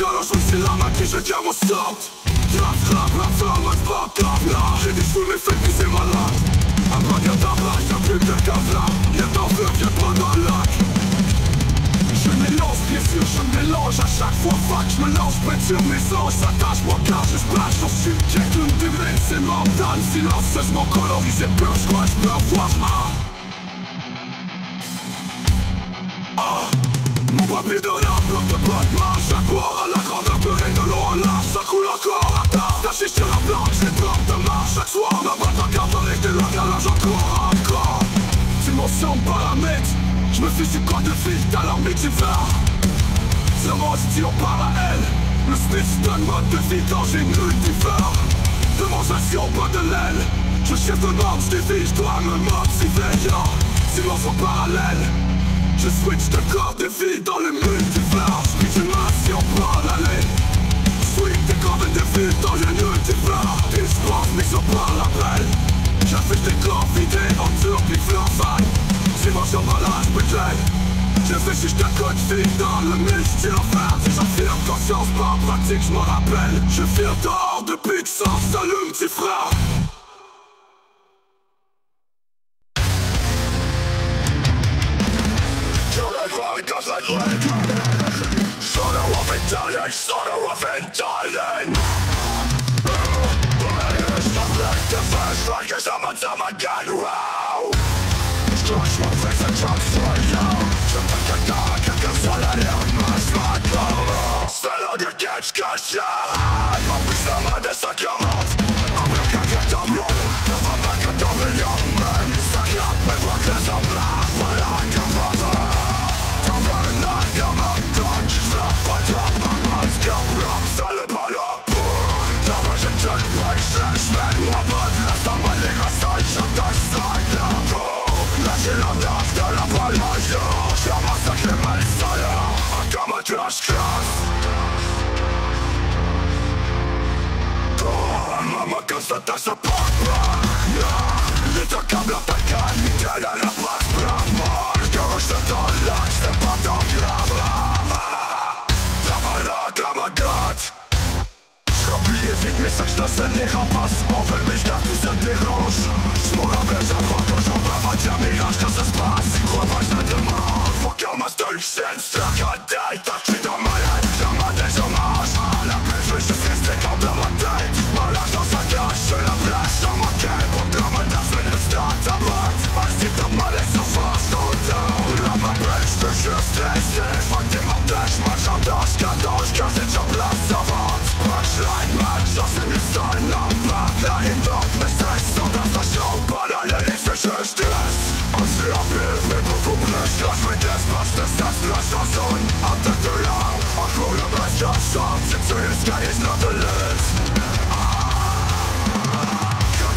la main dans la galoche Oui, c'est la main qui je tiens mon sort Rap, rap, rap, rap, rap, rap, rap, rap J'ai des cheveux, mais fait que c'est malade Un bras, y'a tabac, y'a plus de cavla Y'a d'en feu, y'a pas dans le lac je mélange, bien sûr, je mélange à chaque fois Fuck, je me lance, c'est. Mon papier de la bloc de Batman Chaque fois à la grandeur pleurée de l'eau en Ça coule encore à tard Taché sur la planche, les portes de marche Chaque soir, ma boîte en garde avec des langages encore, encore. Tu m'en sens paramètres je me fais quoi de fil, t'as l'armée C'est moi si on parle à elle Le snitch donne mode de vie j'ai une multivore. Démonstration pas de l'aile. Je chef de mort, je défie, je dois me motiver en parallèle Je switch de corps de vie dans le multivore J'pitch une main si on parle à l'aile Swing des corps de vie dans le multivore Espoir, mission par l'appel J'affiche des corps vidés en turbi flanfaille c'est moi sur ma lâche budget Je fais si je te code fille dans le Si j'affirme conscience par pratique je me rappelle. Je viens dehors de puissance Salut petit frère Son of a Italian, son of a Italian Stop like the first like a summon, summon, gun, wow. Crush my face and transfer Je me caca, quelqu'un sur la l'air Masse ma corps C'est l'heure du catch cash Ma puce la main des sacraments Après c'est pas ton grave La malade, la magate J'remplis vite mes sacs, je donne les rapaces On veut mais j'garde tout ça dérange J'm'en rappelle, j'apprends quand j'en bave Un dia mirage quand ça se passe Crois pas, je demande Fuck your master, sense Stuck a day, touché beaucoup plus Quand je me despace, de sas la chanson En tête de langue, encore le best je chante C'est sur the sky is not the list Quand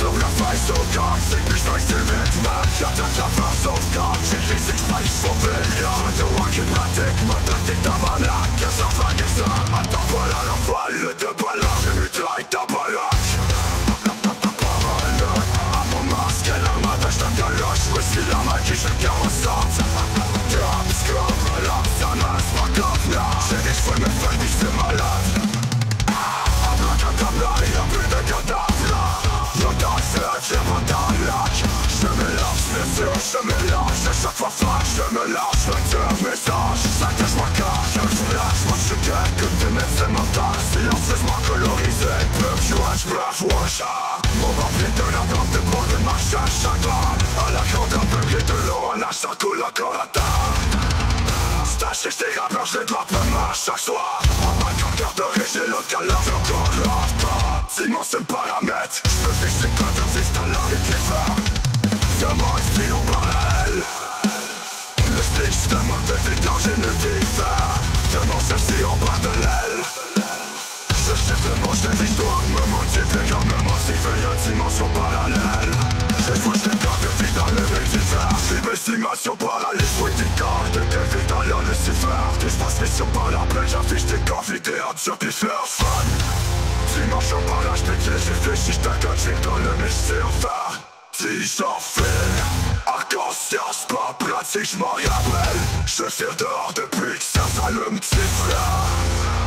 Mon rempli de la danse de bord de ma chasse chagrin. À la grande peu de l'eau Un âge ça coule encore à table Staché, j't'ai rappeur, je dois peu chaque soir En de le calage encore Subestimation parallèle Politica de tes vies dans le Lucifer Espace mission par la plaie J'affiche des et hâte sur tes fun Dimension par là j't'écris J'ai fait si j't'accote dans le mystère phare. Si j'en fais À conscience pas pratique je m'en rappelle. Je tire dehors depuis que ça s'allume petit frère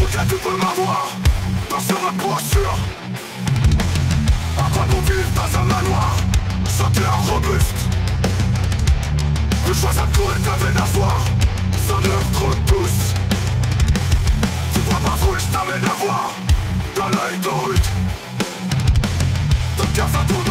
Tu roule tu peux m'avoir Personne n'a pas sûr. À quoi bon vivre dans un manoir en robuste. Le choix ça court et t'avais d'avoir Sans neuf trop tous Parfois je t'amène à voir Dans l'œil de cœur ça tourne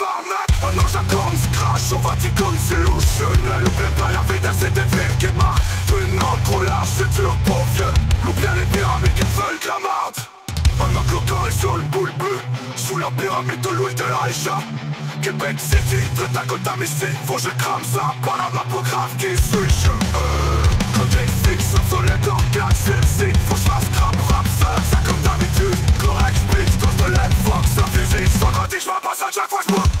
Szowatikojcy uszy Lubię parawidę, te wielkie ma Płynną kula, życie powie Lubię rybiami, nie felka mat Mam oglądaj sol bulby Szula piramidol ultrajsza Quebec City, dlatego tam jest syn Woże kramsa, para dla podchawki Słyszę, eee Kodeks fixa, co lego, grać sercy Poszła z kram, rapsa, zakątami ty Korek, być, to do lew, fox Zawierzyć, swego, tyś ma pasażer, właśnie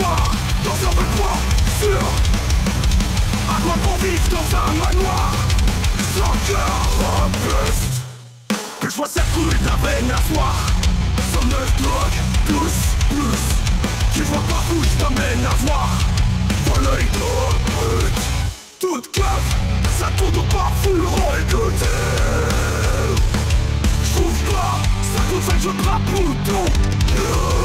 Dans un repas sûr. À quoi qu'on vive dans un manoir Sans cœur plus? Que je vois cette couille d'un veine à soir Somme de drogue, plus, plus. Tu vois pas où je t'amène à voir Dans l'œil brut Toute cave, ça tourne pas full écoutez J'trouve pas, ça compte ça que je brappe ton Tout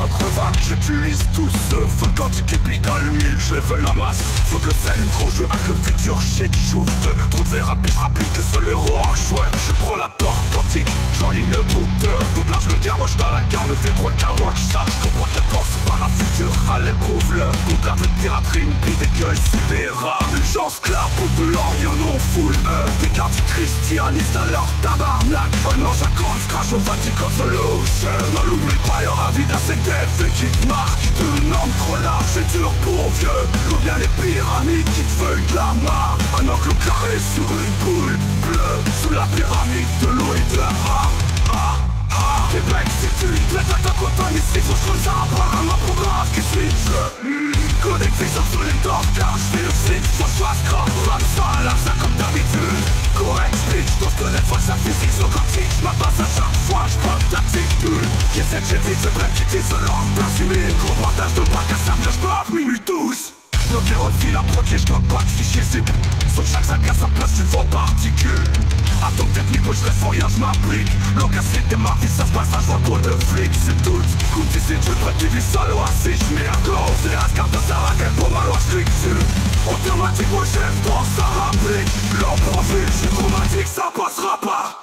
un crevard, j'utilise tout ce feu pique dans l'huile, je veux la masse. Faut que ça trop, je avec le futur shit shoot Trop de verre rapide, rapide que seul héros en Je prends la porte antique, j'enligne le bouteur Doublage le garroche dans la gare, me fait caroche Ça, je comprends que pense par la future, allez prouve le Doublage de piraterie, une bille d'écueil sidérable Urgence claire, pour blanc, y'en ont full euh, Des cartes christianistes à leur tabarnak. Compte, crash au Vatican Solution On l'oublie pas, y'aura assez def et qui te marque De normes trop large et dur pour vieux. Combien les pyramides qui te feuillent de la mare. Un enclos carré sur une boule bleue Sous la pyramide de l'eau et de la c'est une plaie à ta content ici Faut que ça apparemment pour grave qui suis-je Connecté sur les dents car je fais le site Faut que je fasse à la comme d'habitude Correct speech, dois connaître face à physique sur quantique Ma passe à chaque fois, je prends tactique Qui essaie de jeter ce bref qui désonore Persumé, gros partage de bac à ça, je bave, minute tous nos fil approché, je pas de fichier zip Sur chaque sac à sa place, tu vends particules Attends technique, moi je sans rien, je m'applique. L'occasion démarre, ça se passe, je vois trop de flics C'est tout, coup d'ici, je veux du solo assis Je mets un corps, c'est la carte de sa raquette pour ma loi stricture Automatique, moi chef, dans sa rapplique. L'en profite, je suis romantique, ça passera pas.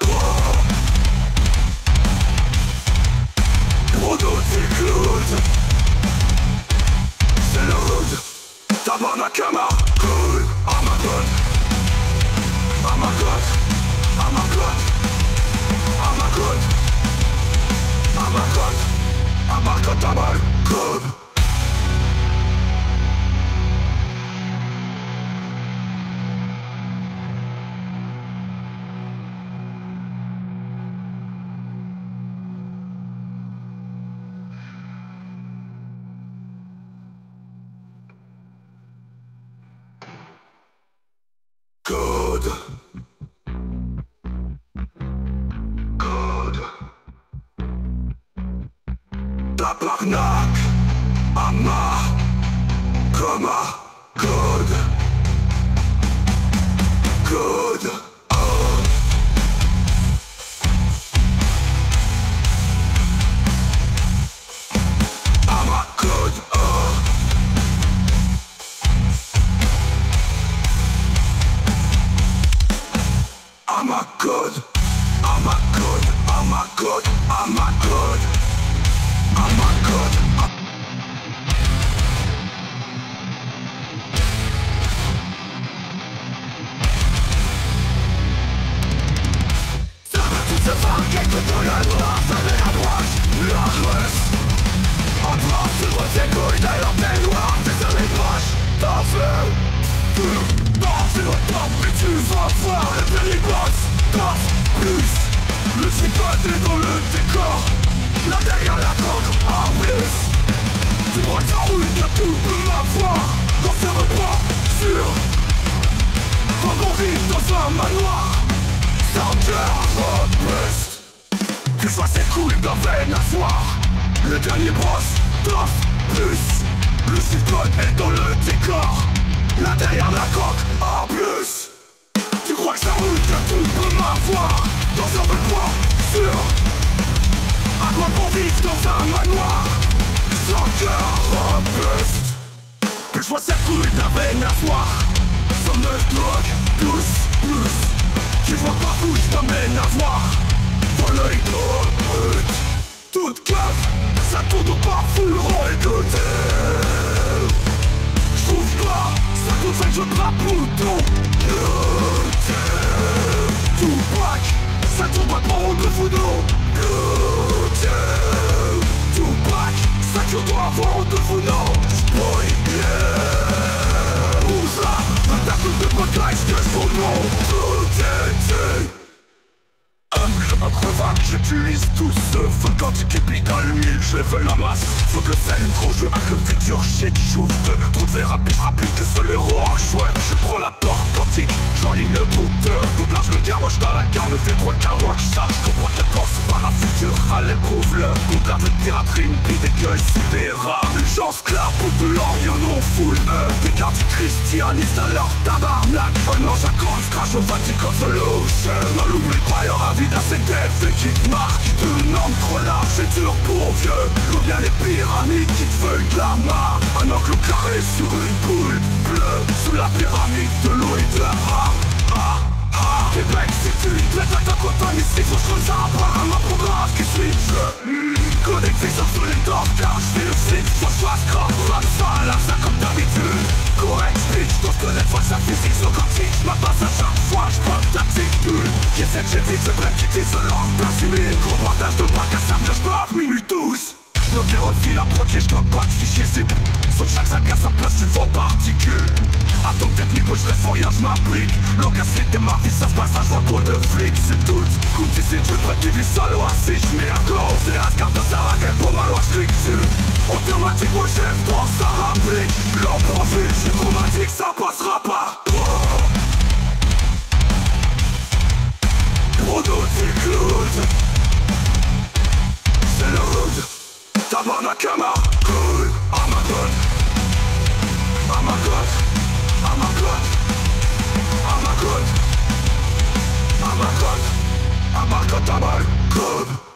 Prototype cloud C'est le road Tabarnakama Good, Tabak, tabak, club. T'amène à voir Dans l'œil brut Toute classe Ça tourne pas full roll de J'trouve pas ça ça je Tout Ça tourne pas pour Tout back Ça tourne pas pour Funo Spoiler. Ouza Un de podcast un crevard, j'utilise tout ce feu quand tu dans le mille, je veux la masse. Faut que une trop jeu avec le futur shit J'ouvre de trop de rapide, que seul héros en chouette Je prends la porte quantique, j'enligne le bouteur Doublage le garoche dans la garde, fait trois carottes je comprends que pense par la future, allez prouve-le. Coupe de piraterie, une bille dégueule sidérable. Urgence claire, pour de l'Orient non full Des cartes christianistes à leur tabarnak. À cause, crash au Vatican Solution On l'oublie pas, y'aura vide à cette fait qui te marque Une norme trop large et dur pour vieux. Ou bien les pyramides qui te feuillent de la main Un enclos carré sur une boule bleue Sous la pyramide de et de la ah, ah. Québec si tu te mets à ta content ici Faut chose à apparemment pour grave qui suis-je Connecté sur tous les torts car je fais le site Faut je fasse grave rap ça à ça comme d'habitude Correct speech, dois connaître face à physique So quantique, je m'apasse à chaque fois Je pop tactique nulle Qui essaie de jeter ce bref quitter ce langue Place humide, gros partage de bac à ça me pas minuit tous Nos bureaux de fil approchés, je dois pas de fichier c'est Sur chaque sac à sa place, tu vends particules Attends technique, je reste rien, je m'applique des ma vie, ça se passe à joie pour de flics C'est tout, coup d'ici, tu veux du vis solo assis J'mets un close, c'est la carte de sa raquette pour ma loi, j'clique dessus Automatique, mon chef, dans sa rapplique L'homme profil, j'ai chromatique, ça passera pas Prototype C'est le stop on the camera I'm a good I'm a good I'm a good I'm a good I'm a good I'm a good I'm a good.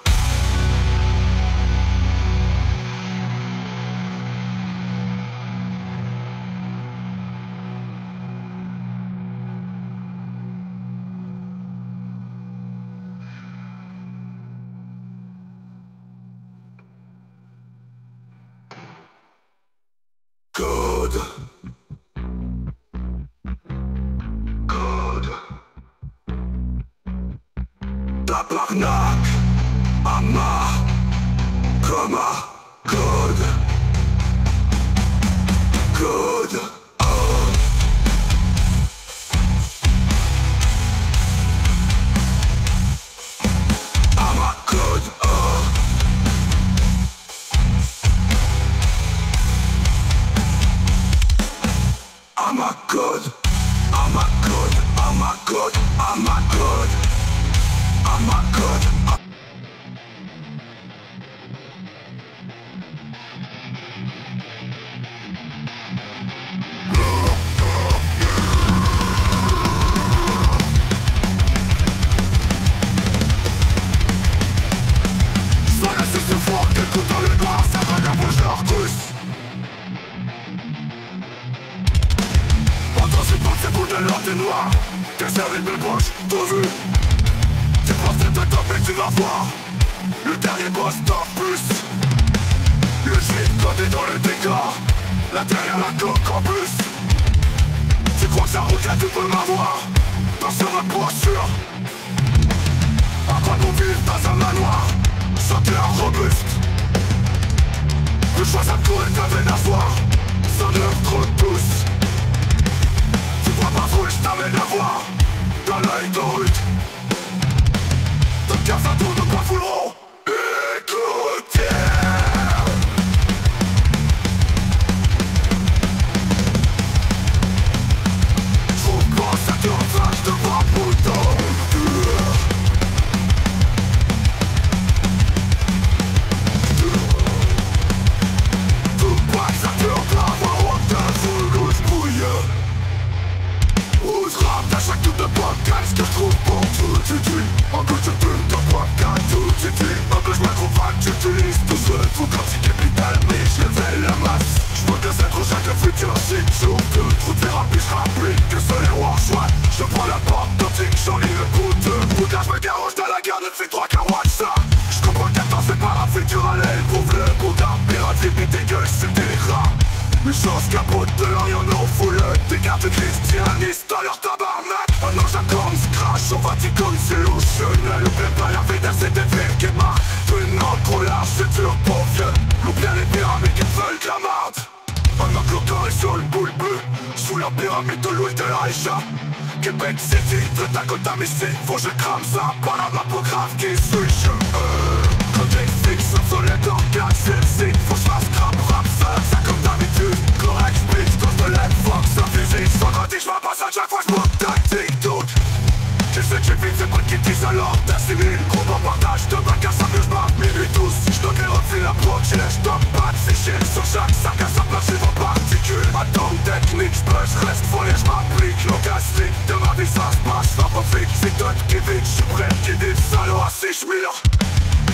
c'est pas qui dit ça l'ordre d'assimile Groupe en partage, de bac à ça mieux j'barre Minuit 12, j'donne les refils la prochaine J'donne pas de séchir sur chaque sac à sa place J'y vois particules, attente technique J'push, reste follet, j'm'applique L'orgasmique, de ma vie ça pas fixe, c'est d'autres qui vite J'suis prêt, qui dit salaud assis, j'm'y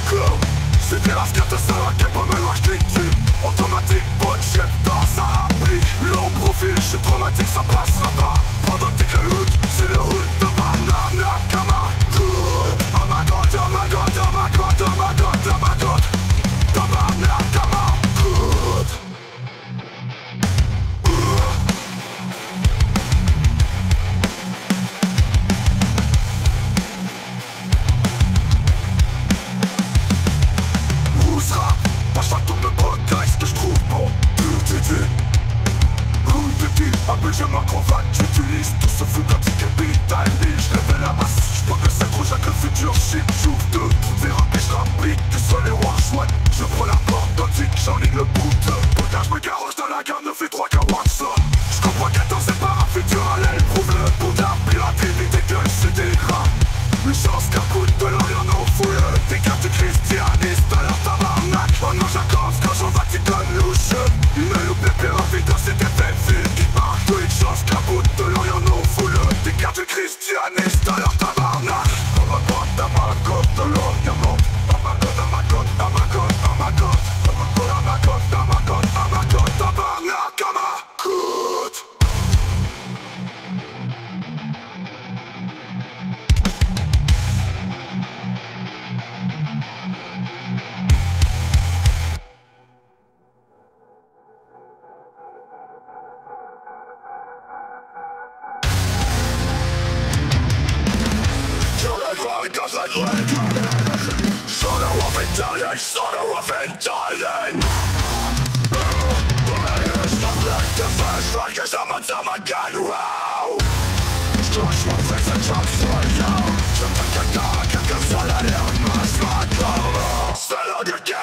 Go, c'est des rascats de salaud Qui est pas mal, j'clique Automatique, bonne chef, dans sa applique Long profil, j'suis traumatique, ça passera pas.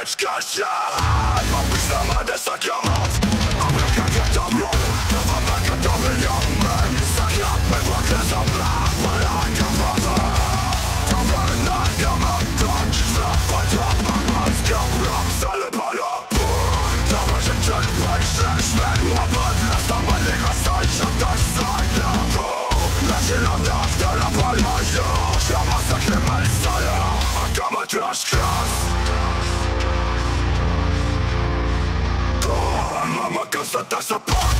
Discussion! Popisama desakiamat! Obroka wiadomo! Nowa beka do milionmen! Zaklapy w oknie zabra! Malaka woda! Towar na jama! Kończ złapać łapa! Maska wrok zalepala! Towar się czerpaj! Szerzmen łapa! Dla stabalnego stajsza też zajda! Leci na dach, tela palma! Ślama zakrymel staja! A kama trash kras! Cause that's a pop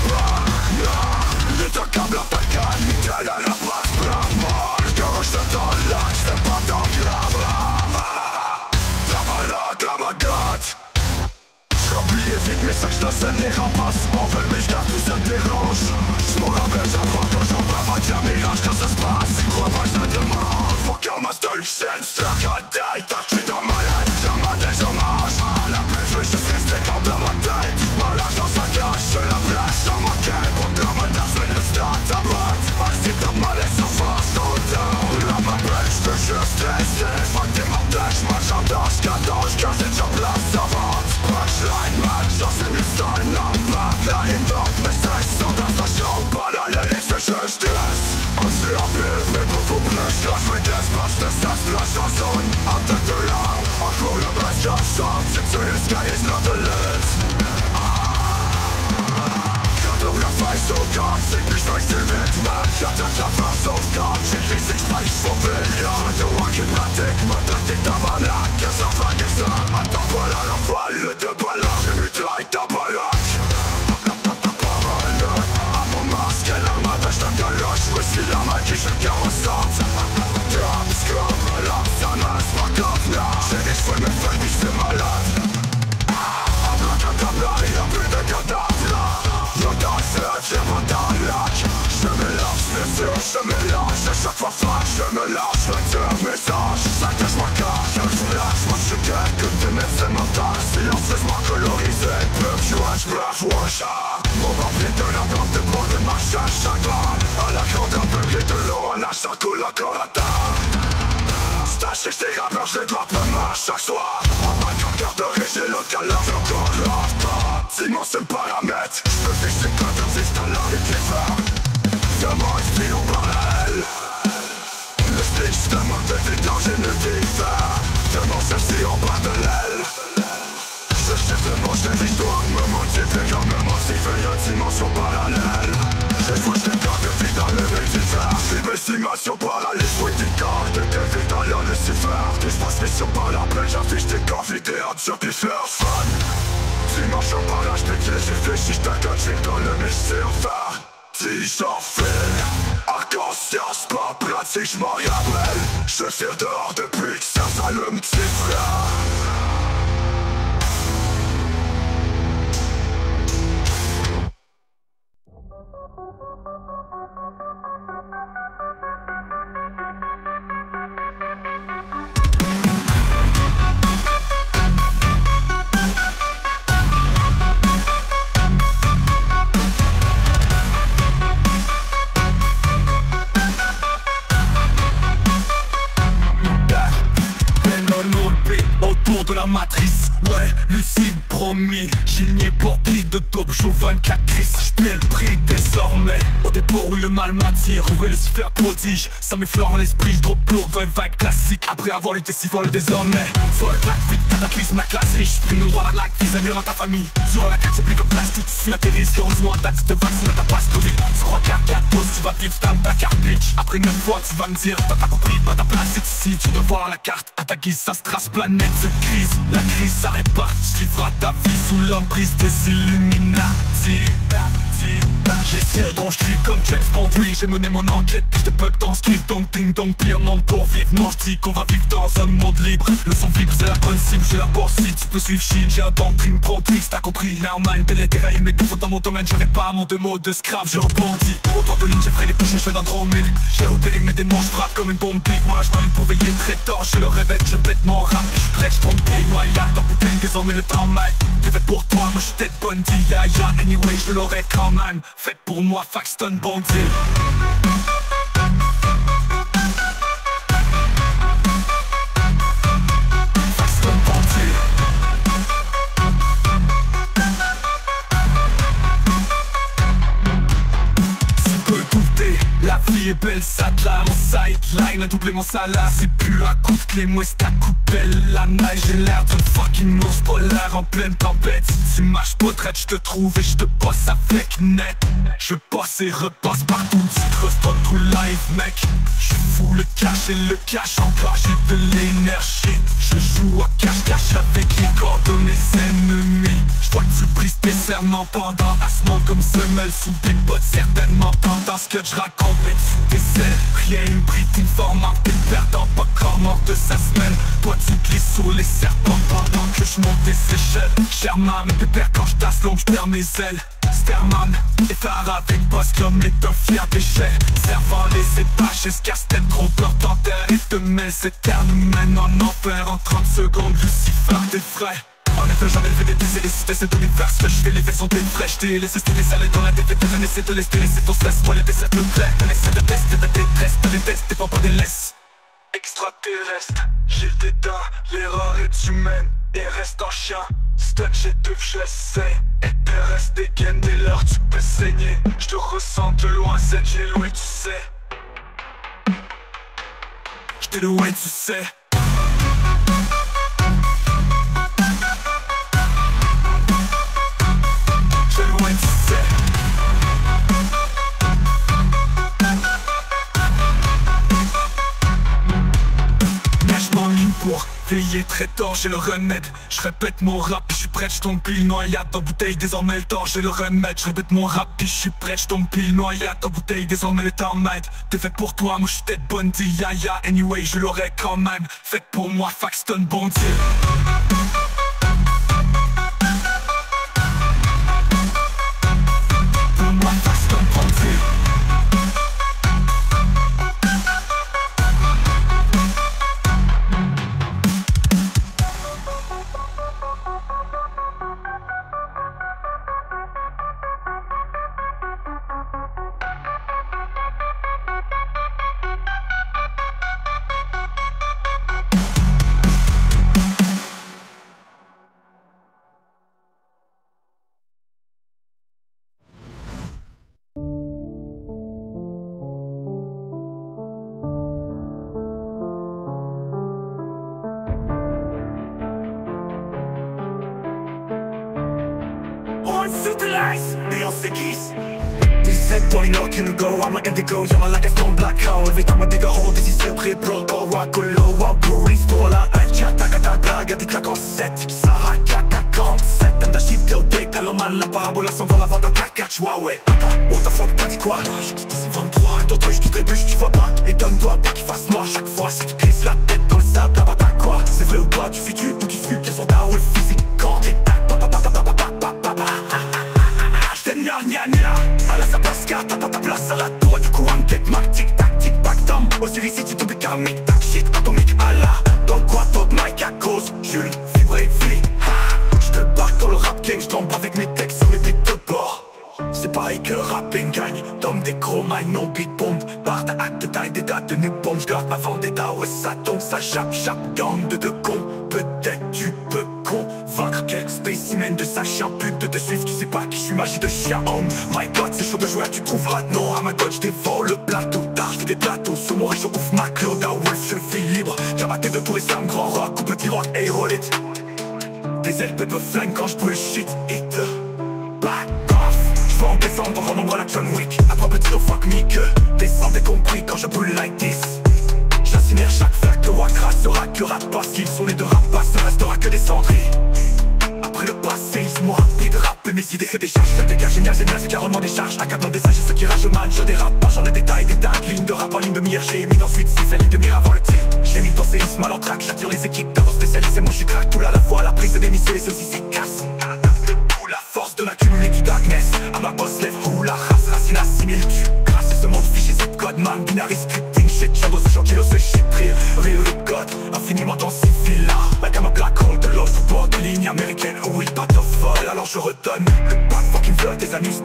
Yeah, it's a kabla taka Niedziela rapa spraw Kogoś chce dolać Chcę padam grama Drama la, drama gat Szkobliję w ich miejscach nasennych A pas ofer myślach tu sennych róż Smora węża, chłodożą Prawa dziami, aż kasę spas Chłopak na dyma Fuck all my story, sense Strach, daj, daj jouage, flash, wash Mon rempli de la grande de moi de ma chasse chagrin À la grandeur peuplée de l'eau, un âge ça coule encore à Stache et je rappeurs, je dois pas chaque soir En ma garderie, j'ai le calage encore Simon c'est le paramètre, je fixer quand j'insiste à la et les femmes Diamant et stylo parallèle Le stitch de mon petit danger ne diffère Diamant celle-ci en parallèle Je des histoires, me motive quand me motive Il y a une dimension parallèle J'ai fois je garde de vie dans le multivers Subestimation parallèle, oui t'es garde Des vies dans le Lucifer Espace mission par la plaie, j'affiche des corps vidéos sur des fleurs fun Dimanche au barrage des pieds, j'ai fléchi, j't'accote, dans le mystère phare Si j'en fais Arc-en-science, pas pratique, j'm'en rappelle Je tire dehors depuis que ça s'allume, petit frère le super prodige. Ça m'effleure l'esprit, j'drop lourd dans une vague classique. Après avoir lutté si fort désormais. Folle, claque, vite, cataclysme, ma classe riche. Pris nous droit la lac, amis dans ta famille. Sur la carte, c'est plus comme plastique. Si atterrisse, heureusement, date de vaccin, t'as pas Covid 3, 4, 4, pause, tu vas vivre, t'as ta carte bitch Après 9 fois, tu vas me dire, t'as pas compris, pas ta place. Ici Tu dois voir la carte, à ta guise, ça se trace, planète se crise La crise s'arrête pas, j'livre ta vie sous l'emprise des Illuminati J'essaie donc je comme James Bond j'ai mené mon enquête Je te bug dans ce donc ding dong pire monde pour vivre. Non je dis qu'on va vivre dans un monde libre. Le son vibre c'est cible J'ai la si tu peux suivre Chine J'ai un doctrine pro triste t'as compris Normal délétéré mais défauts dans mon domaine J'aurais pas mon deux mots de scrap. Je rebondis. Autant de lignes j'ai fait les touches je fais d'un dromé J'ai ôté mes démons je frappe comme une bombe. Moi je pour veiller très tard. Je le réveille je pète mon rap Je prête je tombe. Noyade dans bouteille désormais le temps mal T'es fait pour toi moi je tête bonne ya ya Anyway je l'aurais quand même Fait pour moi Faxton Bandit La vie est belle, ça de la sideline A doublé mon salaire, c'est plus à coup de clé Moi c'est à coupelle, la neige J'ai l'air d'un fucking ours polaire en pleine tempête. Si tu marches je te trouve et je te bosse avec net. Je bosse et repasse partout, tu creuses pas tout live mec. Je fous le cash et le cash encore J'ai de l'énergie, je joue à cache-cache avec les coordonnées ennemis. Je vois que tu brises tes serments pendant ce comme semelle sous des bottes Certainement pendant ce que je raconte mais tu décèles Rien une bride, forme t'es perdant pas encore mort de sa semaine. Toi tu glisses sous les serpents pendant que je monte des échelles. Sherman, pépère quand je tasse l'ombre, je perds mes ailes. Sterman, et phare avec boss comme les deux fiers déchets Servant les étages, escasse tête trop peur terre Et te mets mène en enfer. En 30 secondes Lucifer t'es frais en effet j'avais fait des décès et c'était cet univers que je fais les sont des fraîches T'es laissé stylé salé dans la tête T'as laissé de laisser laisser ton stress. Moi les décès me plaît. T'as laissé de tester ta détresse T'as des tests t'es pas pas des laisses. Extraterrestre, j'ai le dédain, l'erreur est humaine. Et reste en chien. Stun j'ai deux j'essaie Et reste des gaines dès lors tu peux saigner. Je te ressens de loin, c'est j'ai loué tu sais. Je t'ai loué tu sais Veillé très tard, j'ai le remède. Je répète mon rap, je suis prêt, je tombe pile noyade. Dans bouteille, désormais le temps, j'ai le remède. Je répète mon rap, je suis prêt, je tombe pile noyade. Dans bouteille, désormais le temps m'aide. T'es fait pour toi, moi je tête bonne ya ya Anyway, je l'aurai quand même. Fait pour moi, Faxton Bondy 63 D'autres je te tu vois pas Et donne-toi pas qu'il fasse noir chaque fois. C'est crise la tête dans le sable, là-bas quoi? C'est vrai ou pas, tu fais bomb J'garde ma vendetta ouais ça chape chape gang de deux cons. Peut-être tu peux convaincre Quel spécimen de sa pute de te suivre Tu sais pas qui je suis magie de chien. Oh my god c'est chaud de jouer tu trouveras non. À ma god je dévore le plateau Tard je fais des plateaux. Sous mon réchaud ouf ma Claude Wolf je fais libre. J'ai raté de tous les slams grand rock ou petit rock et roll it. Des ailes de flingue quand je bullshit it. Back off. Je en descendre en nombre à la John Wick toi petit oh fuck me que. Descendez compris quand je brûle like this qu'ils sont les deux rapaces Ne restera que des cendriers Après le passé, ils sont rapides Rap mes idées et des charges. Je dégage génial, génial, c'est carrément des charges. Accablant des sages, ceux qui ragent mal Je dérape pas, j'en ai des tailles, des tags Ligne de rap en ligne de mire J'ai mis ensuite 6 ligne de mire avant le tir. J'ai mis dans séisme mal en J'attire les équipes d'abord spécialisées Moi je suis crack, tout à la fois La prise des missiles, c'est aussi efficace Tout la force de la cumulée du darkness. À ma boss lève ou la race Racine à similitude Grâce à ce monde fichier zip code man Binary scripting shit ce kilo ce shit rire. Real je redonne. Pas fucking flood des anus